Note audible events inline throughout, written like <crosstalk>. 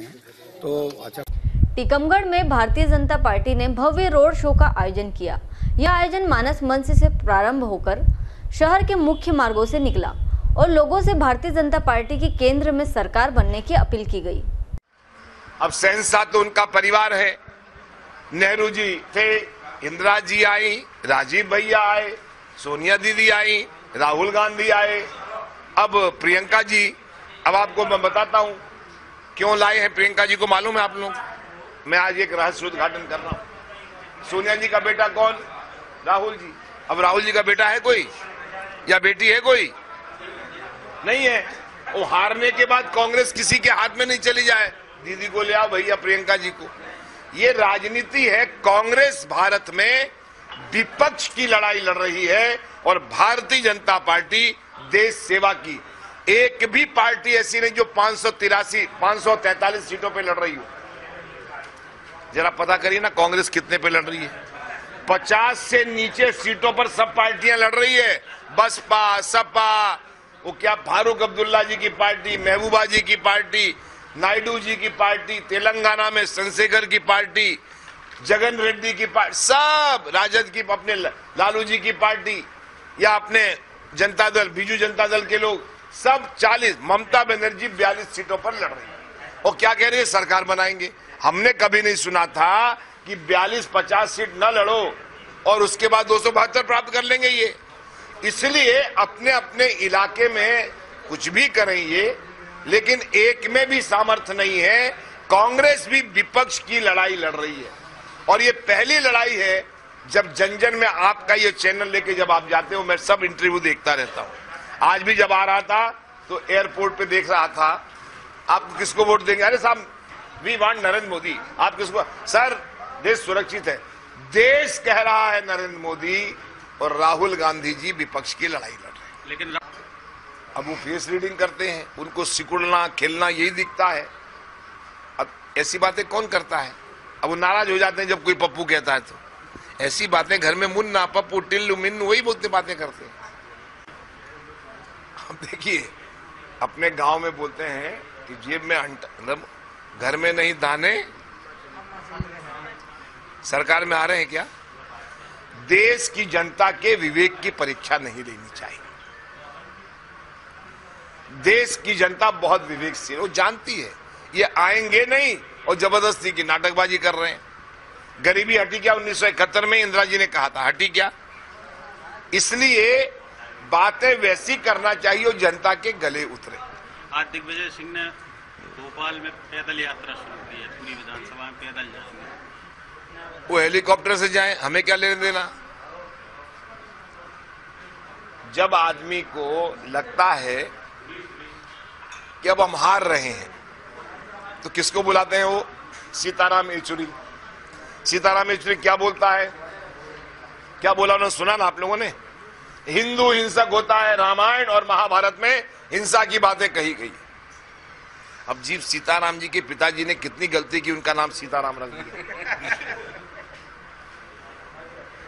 करते हैं। तो अच्छा। टीकमगढ़ में भारतीय जनता पार्टी ने भव्य रोड शो का आयोजन किया। यह आयोजन मानस मंच से प्रारंभ होकर शहर के मुख्य मार्गों से निकला और लोगों से भारतीय जनता पार्टी की केंद्र में सरकार बनने की अपील की गई। अब सहनसा तो उनका परिवार है। नेहरू जी थे इंदिरा जी आई राजीव भैया आए सोनिया दीदी आई राहुल गांधी आए। अब प्रियंका जी अब आपको मैं बताता हूँ क्यों लाए हैं प्रियंका जी को मालूम है आप लोग? मैं आज एक रहस्य उद्घाटन कर रहा हूँ। सोनिया जी का बेटा कौन? राहुल जी। अब राहुल जी का बेटा है कोई? या बेटी है कोई? नहीं है। वो हारने के बाद कांग्रेस किसी के हाथ में नहीं चली जाए। दीदी को ले आओ भैया प्रियंका जी को। ये राजनीति है कांग्रेस भारत में विपक्ष की लड़ाई लड़ रही है और भारतीय जनता पार्टी देश सेवा की। एक भी पार्टी ऐसी नहीं जो पाँच सौ तिरासी, पाँच सौ तैतालीस सीटों पे लड़ रही हो। जरा पता करिए ना कांग्रेस कितने पे लड़ रही है। पचास से नीचे सीटों पर सब पार्टियाँ लड़ रही है। बसपा, सपा, वो क्या फारूक अब्दुल्ला जी की पार्टी, महबूबा जी की पार्टी, नायडू जी की पार्टी, तेलंगाना में चंद्रशेखर की पार्टी, जगन रेड्डी की पार्टी सब राजद की अपने लालू जी की पार्टी, या अपने जनता दल, बीजू जनता दल के लोग। सब 40 ममता बनर्जी 42 सीटों पर लड़ रही है। और क्या कह रही है? सरकार बनाएँगे। हमने कभी नहीं सुना था कि 42-50 सीट न लड़ो और उसके बाद दो सौ बहत्तर प्राप्त कर लेंगे ये। इसलिए अपने अपने इलाके में कुछ भी करें ये, लेकिन एक में भी सामर्थ्य नहीं है। कांग्रेस भी विपक्ष की लड़ाई लड़ रही है। और ये पहली लड़ाई है जब जन जन में आपका ये चैनल लेके जब आप जाते हो, मैं सब इंटरव्यू देखता रहता हूँ। आज भी जब आ रहा था तो एयरपोर्ट पे देख रहा था। आप किसको वोट देंगे? अरे साहब वी वांट नरेंद्र मोदी। आप किसको? सर देश सुरक्षित है। देश कह रहा है नरेंद्र मोदी और राहुल गांधी जी विपक्ष की लड़ाई लड़ रहे हैं। लेकिन अब वो फेस रीडिंग करते हैं उनको सिकुड़ना खेलना यही दिखता है। अब ऐसी बातें कौन करता है? अब वो नाराज़ हो जाते हैं जब कोई पप्पू कहता है तो। ऐसी बातें घर में मुन्ना पप्पू टिल्लू मिन्नू वही बोलते बातें करते हैं। देखिए, अपने गाँव में बोलते हैं कि जेब में मतलब घर में नहीं, दाने। सरकार में आ रहे हैं क्या? देश की जनता के विवेक की परीक्षा नहीं लेनी चाहिए। देश की जनता बहुत विवेकशील वो जानती है, ये आएँगे नहीं और ज़बरदस्ती की नाटकबाजी कर रहे हैं। गरीबी हटी क्या? 1971 में इंदिरा जी ने कहा था, हटी क्या? इसलिए बातें वैसी करना चाहिए और जनता के गले उतरे। आज दिग्विजय सिंह ने भोपाल में पैदल यात्रा शुरू की है पूरी विधानसभा में पैदल जाएँगे। वो हेलीकॉप्टर से जाएँ हमें क्या लेने देना? जब आदमी को लगता है कि अब हम हार रहे हैं तो किसको बुलाते हैं वो? सीताराम येचुरी। सीताराम येचुरी क्या बोलता है? क्या बोला उन्होंने? सुना ना आप लोगों ने? हिंदू हिंसक होता है रामायण और महाभारत में हिंसा की बातें कही गई। अब जीव सीताराम जी के पिताजी ने कितनी गलती की, उनका नाम सीताराम रख दिया।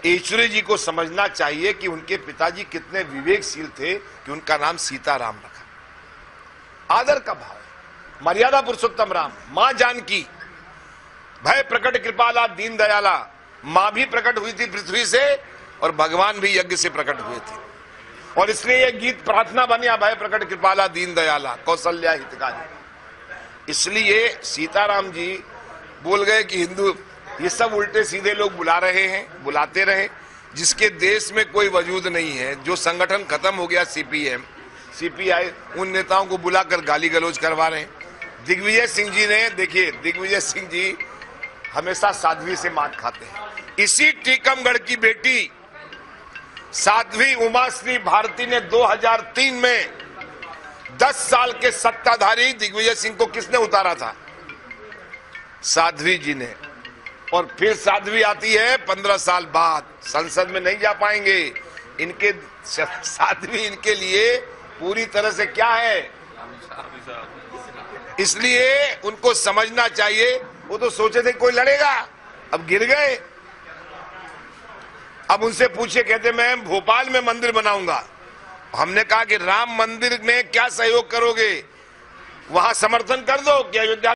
ईश्वरी जी को समझना चाहिए कि उनके पिताजी कितने विवेकशील थे कि उनका नाम सीताराम रखा। आदर का भाव मर्यादा पुरुषोत्तम राम, माँ जानकी, भय प्रकट कृपाला, दीन दयाला। माँ भी प्रकट हुई थी पृथ्वी से और भगवान भी यज्ञ से प्रकट हुए थे। और इसलिए यह गीत प्रार्थना बनिया भय प्रकट कृपाला, दीन दयाला कौशल्या हितकारी। इसलिए सीताराम जी बोल गए कि हिंदू, ये सब उल्टे सीधे लोग बुला रहे हैं, बुलाते रहे। जिसके देश में कोई वजूद नहीं है, जो संगठन खत्म हो गया सीपीएम सीपीआई उन नेताओं को बुलाकर गाली गलौज करवा रहे हैं। दिग्विजय सिंह जी ने, देखिए, दिग्विजय सिंह जी हमेशा साध्वी से मात खाते हैं। इसी टीकमगढ़ की बेटी साध्वी उमाश्री भारती ने 2003 में 10 साल के सत्ताधारी दिग्विजय सिंह को किसने उतारा था? साध्वी जी ने। और फिर साध्वी आती है पंद्रह साल बाद, संसद में नहीं जा पाएँगे। इनके <laughs> साध्वी इनके लिए पूरी तरह से क्या है? इसलिए उनको समझना चाहिए। वो तो सोचे थे कोई लड़ेगा। अब गिर गए। अब उनसे पूछे कहते मैं भोपाल में मंदिर बनाऊँगा। हमने कहा कि राम मंदिर में क्या सहयोग करोगे? वहाँ समर्थन कर दो कि अयोध्या